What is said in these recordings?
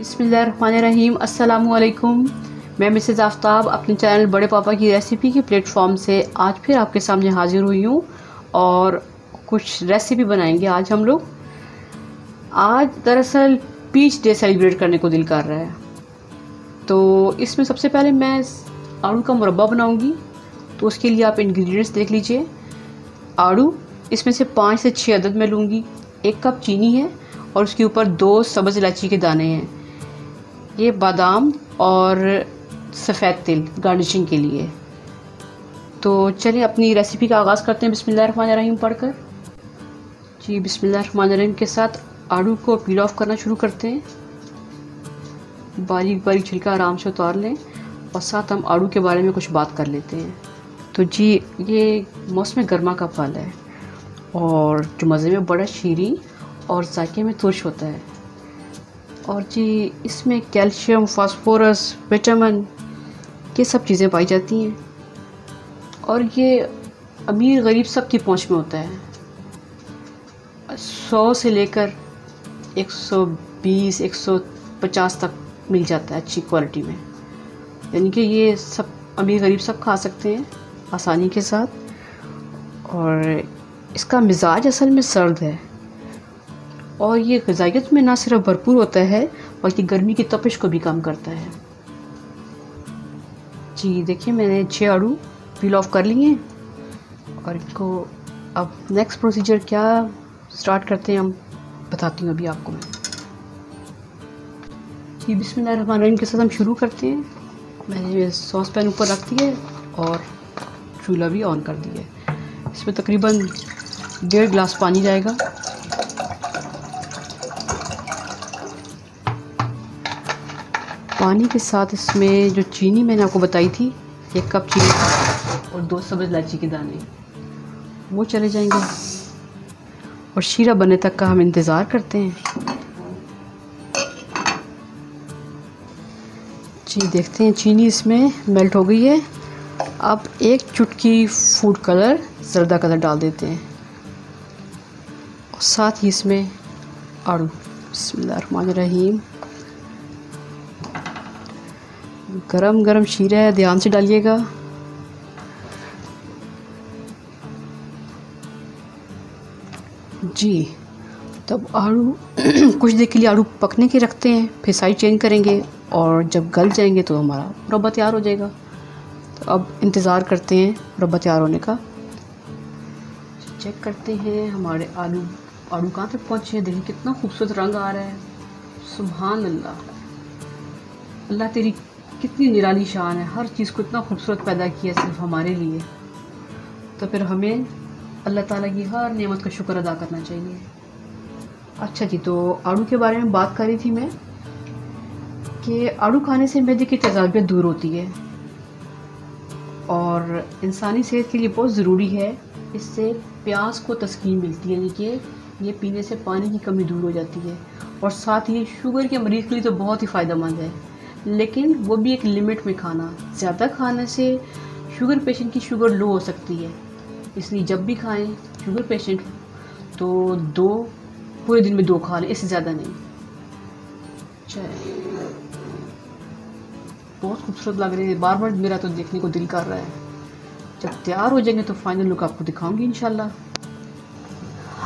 अस्सलाम वालेकुम मैं मिसेज़ आफ्ताब अपने चैनल बड़े पापा की रेसिपी के प्लेटफॉर्म से आज फिर आपके सामने हाज़िर हुई हूँ और कुछ रेसिपी बनाएँगे आज हम लोग। आज दरअसल पीच डे सेलिब्रेट करने को दिल कर रहा है। तो इसमें सबसे पहले मैं आड़ू का मुरबा बनाऊँगी। तो उसके लिए आप इंग्रेडिएंट्स देख लीजिए। आड़ू इसमें से पाँच से छः अदद मैं लूँगी। एक कप चीनी है और उसके ऊपर दो सब्ज़ इलायची के दाने हैं। ये बादाम और सफ़ेद तिल गार्निशिंग के लिए। तो चलिए अपनी रेसिपी का आगाज़ करते हैं बिस्मिल्लाहिर्रहमानिर्रहीम पढ़कर। जी, बिस्मिल्लाहिर्रहमानिर्रहीम के साथ आड़ू को पील ऑफ़ करना शुरू करते हैं। बारीक बारीक छिलका आराम से उतार लें और साथ हम आड़ू के बारे में कुछ बात कर लेते हैं। तो जी, ये मौसम गर्मा का फल है और जो मज़े में बड़ा शीरी और जायके में तुर्श होता है। और जी, इसमें कैल्शियम, फास्फोरस, विटामिन, ये सब चीज़ें पाई जाती हैं। और ये अमीर गरीब सब की पहुँच में होता है। सौ से लेकर एक सौ बीस, एक सौ पचास तक मिल जाता है अच्छी क्वालिटी में। यानी कि ये सब अमीर गरीब सब खा सकते हैं आसानी के साथ। और इसका मिजाज असल में सर्द है। और ये गजाइत में ना सिर्फ़ भरपूर होता है, बल्कि गर्मी की तपिश को भी कम करता है। जी, देखिए, मैंने छः आड़ू पील ऑफ़ कर लिए और इनको अब नेक्स्ट प्रोसीजर क्या स्टार्ट करते हैं, हम बताती हूँ अभी आपको मैं। जी, बिस्मिल्लाहिर्रहमानिर्रहीम के साथ हम शुरू करते हैं। मैंने सॉस पैन ऊपर रख दिए और चूल्हा भी ऑन कर दिया इसमें तकरीबन डेढ़ गिलास पानी जाएगा। पानी के साथ इसमें जो चीनी मैंने आपको बताई थी, एक कप चीनी और दो सब्ज़ इलायची के दाने, वो चले जाएँगे। और शीरा बनने तक का हम इंतज़ार करते हैं। जी, देखते हैं चीनी इसमें मेल्ट हो गई है। अब एक चुटकी फ़ूड कलर जर्दा कलर डाल देते हैं। और साथ ही इसमें आड़ू बसमीम गरम गरम शीरा है, ध्यान से डालिएगा। जी, तब आड़ू कुछ देर के लिए आड़ू पकने के रखते हैं, फिर साइड चेंज करेंगे और जब गल जाएँगे तो हमारा रब्बा तैयार हो जाएगा। तो अब इंतज़ार करते हैं रब्बा तैयार होने का। चेक करते हैं हमारे आलू आड़ू कहाँ तक पहुँचे हैं? देखिए कितना खूबसूरत रंग आ रहा है। सुबहान अल्लाह। अल्लाह तेरी कितनी निराली शान है। हर चीज़ को इतना खूबसूरत पैदा किया सिर्फ़ हमारे लिए। तो फिर हमें अल्लाह ताला की हर नेमत का शुक्र अदा करना चाहिए। अच्छा जी तो आड़ू के बारे में बात कर रही थी मैं कि आड़ू खाने से मैदे की तेजाबियत दूर होती है। और इंसानी सेहत के लिए बहुत ज़रूरी है। इससे प्यास को तस्कीन मिलती है देखिए ये पीने से पानी की कमी दूर हो जाती है। और साथ ही शुगर के मरीज़ के लिए तो बहुत ही फ़ायदेमंद है। लेकिन वो भी एक लिमिट में खाना। ज़्यादा खाने से शुगर पेशेंट की शुगर लो हो सकती है। इसलिए जब भी खाएँ शुगर पेशेंट तो दो, पूरे दिन में दो खा लें, इससे ज़्यादा नहीं। चाय बहुत खूबसूरत लग रहे हैं। बार बार मेरा तो देखने को दिल कर रहा है। जब तैयार हो जाएँगे तो फाइनल लुक आपको दिखाऊँगी, इंशाल्लाह।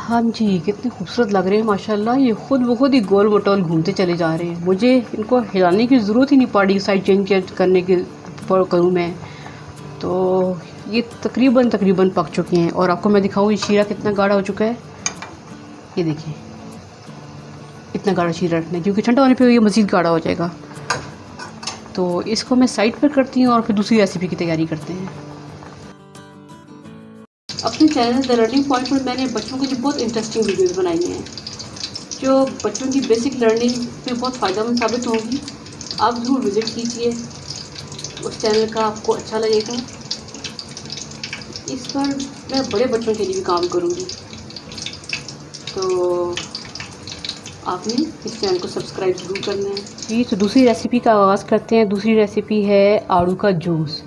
हाँ जी, कितने खूबसूरत लग रहे हैं, माशाल्लाह। ये खुद ब खुद ही गोल मटोल घूमते चले जा रहे हैं। मुझे इनको हिलाने की ज़रूरत ही नहीं पड़ी साइड चेंज करने के करूँ मैं। तो ये तकरीबन तकरीबन पक चुके हैं। और आपको मैं दिखाऊँ, ये शीरा कितना गाढ़ा हो चुका है। ये देखिए, इतना गाढ़ा शीरा रखना है, क्योंकि ठंडा होने पर ये मज़ीद गाढ़ा हो जाएगा। तो इसको मैं साइड पर करती हूँ और फिर दूसरी रेसिपी की तैयारी करते हैं। अपने चैनल द लर्निंग पॉइंट पर मैंने बच्चों के लिए बहुत इंटरेस्टिंग वीडियोस बनाई हैं जो बच्चों की बेसिक लर्निंग में बहुत फ़ायदेमंद साबित होंगी। आप ज़रूर विज़िट कीजिए उस चैनल का आपको अच्छा लगेगा। इस पर मैं बड़े बच्चों के लिए भी काम करूँगी। तो आपने इस चैनल को सब्सक्राइब ज़रूर करना है। जी तो दूसरी रेसिपी का आगाज़ करते हैं। दूसरी रेसिपी है आड़ू का जूस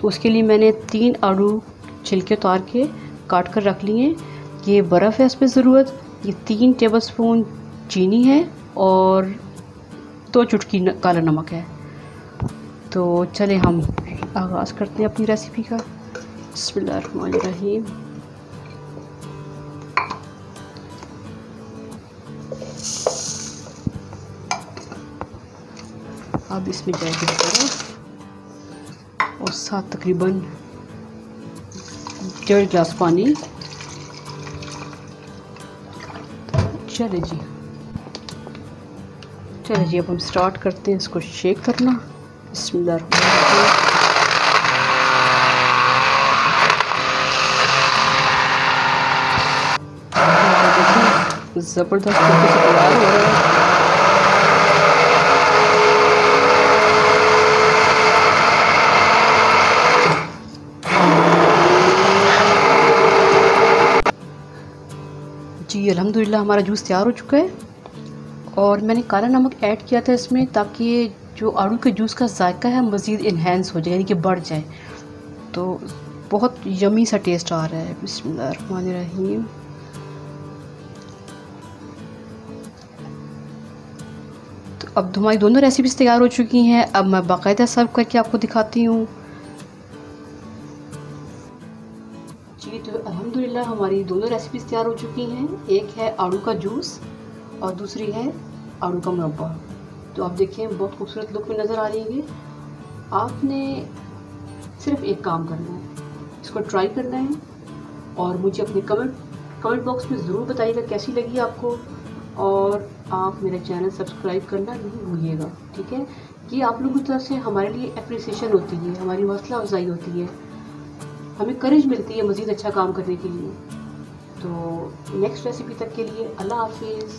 तो उसके लिए मैंने तीन आड़ू छिलके उतार के काट कर रख लिए ये बर्फ़ है इस पर ज़रूरत। ये तीन टेबल स्पून चीनी है और दो तो चुटकी काला नमक है। तो चले हम आगाज़ करते हैं अपनी रेसिपी का। बसमीम अब इसमें जाएगी और साथ तकरीबन डेढ़ गिलास पानी। चले जी। चले जी, अब हम स्टार्ट करते हैं इसको शेक करना। इसमें ज़बरदस्त तरीके से तैयार हो रहा है। अल्हम्दुलिल्लाह, हमारा जूस तैयार हो चुका है। और मैंने काला नमक ऐड किया था इसमें ताकि ये जो आड़ू के जूस का जायका है, मज़ीद इन्हेंस हो जाए, यानी कि बढ़ जाए। तो बहुत यमी सा टेस्ट आ रहा है। बिस्मिल्लाहिर्रहमानिर्रहीम तो अब हमारी दोनों रेसिपीज़ तैयार हो चुकी हैं। अब मैं बाकायदा सर्व करके आपको दिखाती हूँ। हमारी दोनों रेसिपीज़ तैयार हो चुकी हैं। एक है आड़ू का जूस और दूसरी है आड़ू का मुरब्बा। तो आप देखें बहुत खूबसूरत लुक में नज़र आ रही है आपने सिर्फ़ एक काम करना है। इसको ट्राई करना है और मुझे अपने कमेंट कमेंट बॉक्स में ज़रूर बताइएगा कैसी लगी आपको और आप मेरा चैनल सब्सक्राइब करना नहीं भूलिएगा, ठीक है? ये आप लोगों की तरफ़ से हमारे लिए अप्रिसिएशन होती है, हमारी हौसला अफजाई होती है। हमें करेज मिलती है मज़ीद अच्छा काम करने के लिए। तो नेक्स्ट रेसिपी तक के लिए अल्लाह हाफिज़।